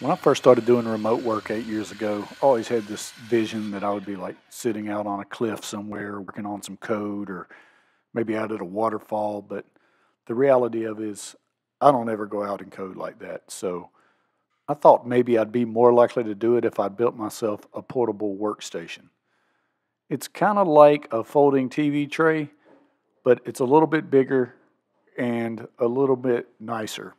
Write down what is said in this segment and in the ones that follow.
When I first started doing remote work eight years ago, I always had this vision that I would be like sitting out on a cliff somewhere working on some code or maybe out at a waterfall. But the reality of it is, I don't ever go out and code like that. So I thought maybe I'd be more likely to do it if I built myself a portable workstation. It's kind of like a folding TV tray, but it's a little bit bigger and a little bit nicer.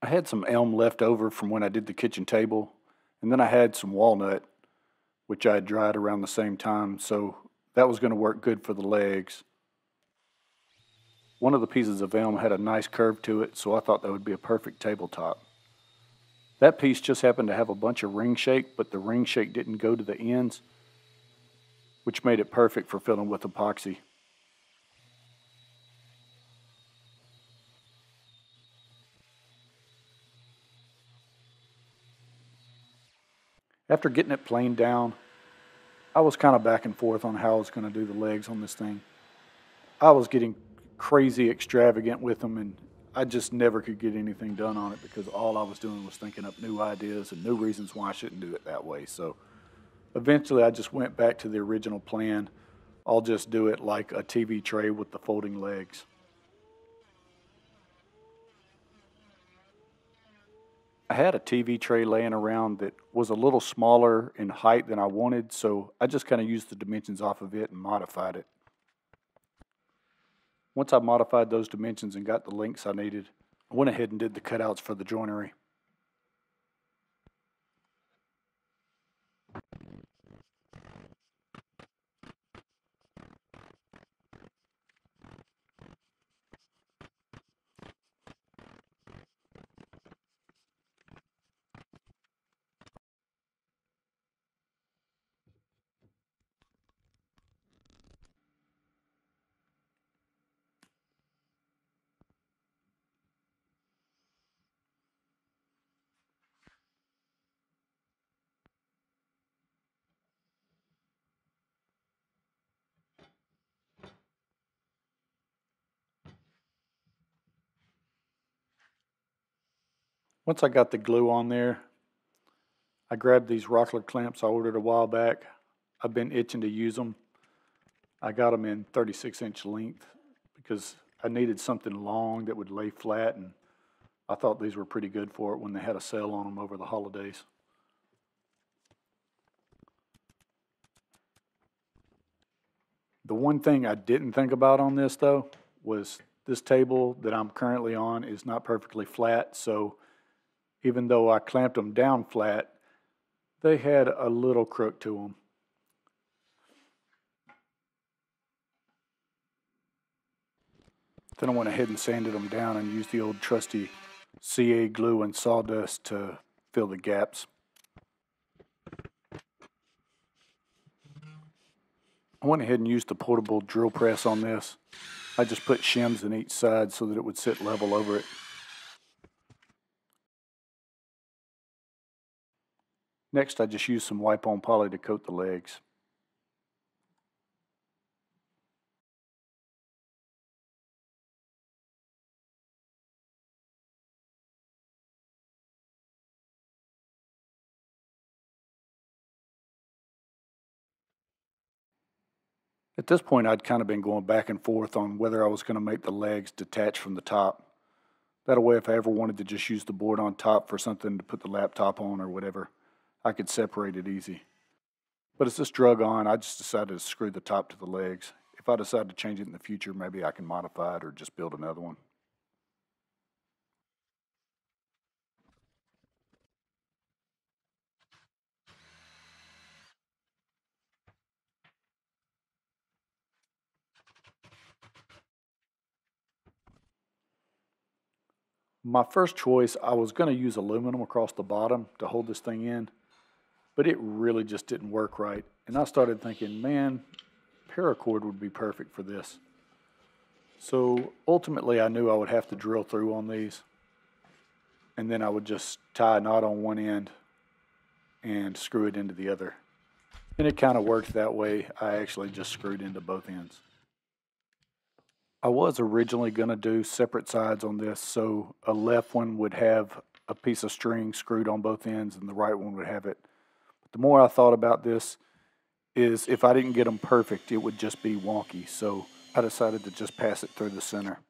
I had some elm left over from when I did the kitchen table, and then I had some walnut, which I had dried around the same time, so that was going to work good for the legs. One of the pieces of elm had a nice curve to it, so I thought that would be a perfect tabletop. That piece just happened to have a bunch of ring shake, but the ring shake didn't go to the ends, which made it perfect for filling with epoxy. After getting it planed down, I was kind of back and forth on how I was going to do the legs on this thing. I was getting crazy extravagant with them, and I just never could get anything done on it because all I was doing was thinking up new ideas and new reasons why I shouldn't do it that way. So eventually, I just went back to the original plan. I'll just do it like a TV tray with the folding legs. I had a TV tray laying around that was a little smaller in height than I wanted, so I just kind of used the dimensions off of it and modified it. Once I modified those dimensions and got the lengths I needed, I went ahead and did the cutouts for the joinery. Once I got the glue on there, I grabbed these Rockler clamps I ordered a while back. I've been itching to use them. I got them in 36 inch length because I needed something long that would lay flat and I thought these were pretty good for it when they had a sale on them over the holidays. The one thing I didn't think about on this though was this table that I'm currently on is not perfectly flat, so even though I clamped them down flat, they had a little crook to them. Then I went ahead and sanded them down and used the old trusty CA glue and sawdust to fill the gaps. I went ahead and used the portable drill press on this. I just put shims in each side so that it would sit level over it. Next, I just use some wipe-on poly to coat the legs. At this point, I'd kind of been going back and forth on whether I was going to make the legs detach from the top. That way, if I ever wanted to just use the board on top for something to put the laptop on or whatever, I could separate it easy. But as this drug on, I just decided to screw the top to the legs. If I decide to change it in the future, maybe I can modify it or just build another one. My first choice, I was going to use aluminum across the bottom to hold this thing in, but it really just didn't work right. And I started thinking, man, paracord would be perfect for this. So ultimately, I knew I would have to drill through on these, and then I would just tie a knot on one end and screw it into the other. And it kind of worked that way. I actually just screwed into both ends. I was originally going to do separate sides on this, so a left one would have a piece of string screwed on both ends and the right one would have it. The more I thought about this, is if I didn't get them perfect, it would just be wonky. So I decided to just pass it through the center.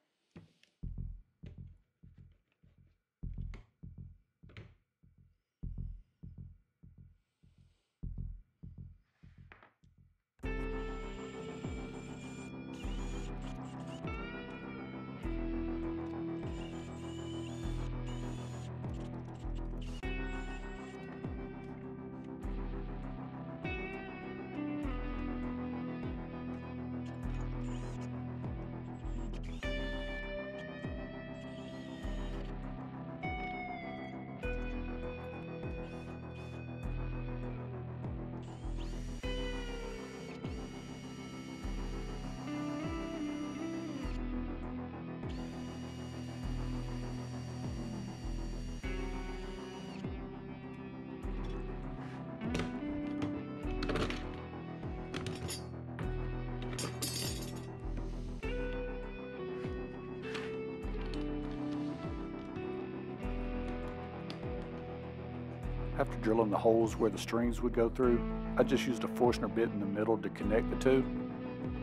After drilling the holes where the strings would go through, I just used a Forstner bit in the middle to connect the two.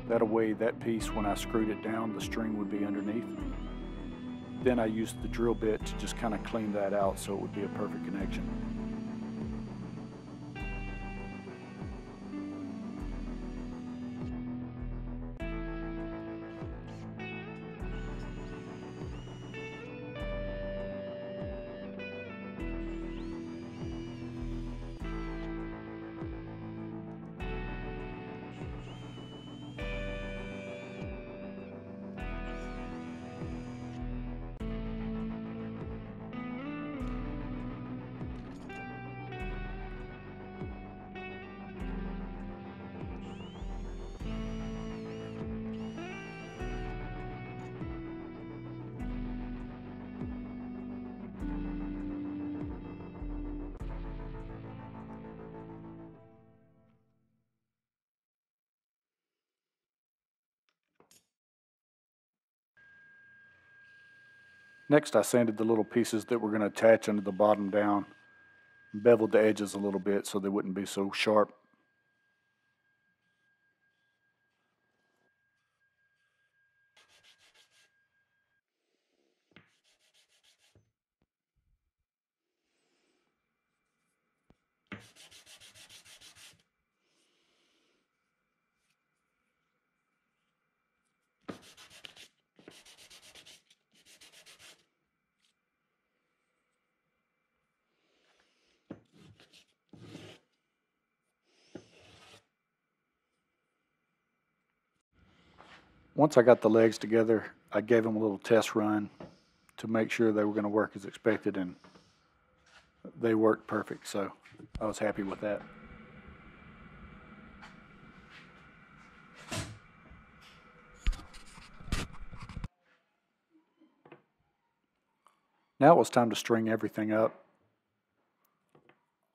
That way that piece, when I screwed it down, the string would be underneath. Then I used the drill bit to just kind of clean that out so it would be a perfect connection. Next, I sanded the little pieces that were going to attach under the bottom down, beveled the edges a little bit so they wouldn't be so sharp. Once I got the legs together, I gave them a little test run to make sure they were going to work as expected, and they worked perfect. So I was happy with that. Now it was time to string everything up.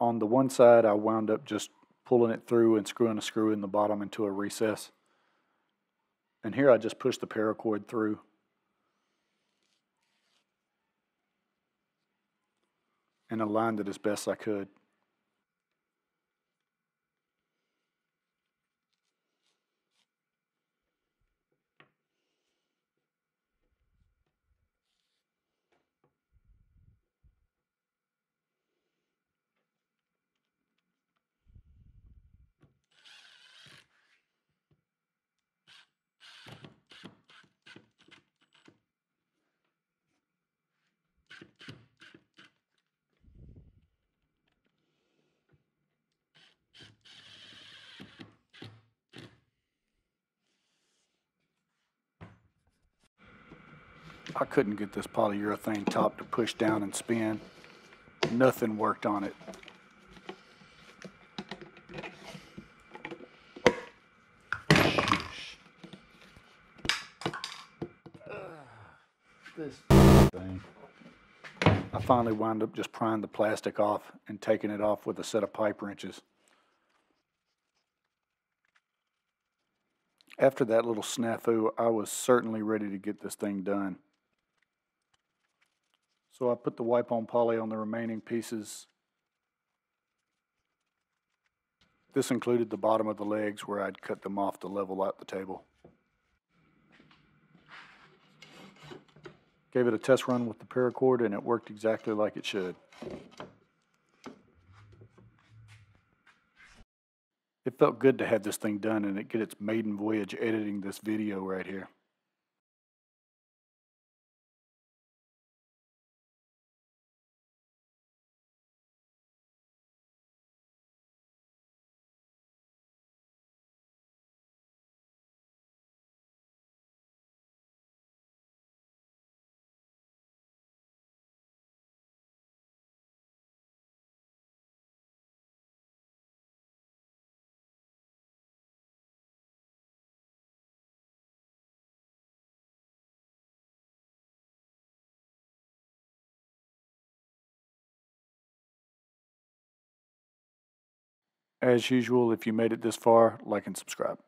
On the one side, I wound up just pulling it through and screwing a screw in the bottom into a recess. And here I just push the paracord through. And aligned it as best I could. I couldn't get this polyurethane top to push down and spin. Nothing worked on it. This thing. I finally wound up just prying the plastic off and taking it off with a set of pipe wrenches. After that little snafu, I was certainly ready to get this thing done. So I put the wipe on poly on the remaining pieces. This included the bottom of the legs where I'd cut them off to level out the table. Gave it a test run with the paracord and it worked exactly like it should. It felt good to have this thing done and it get its maiden voyage editing this video right here. As usual, if you made it this far, like and subscribe.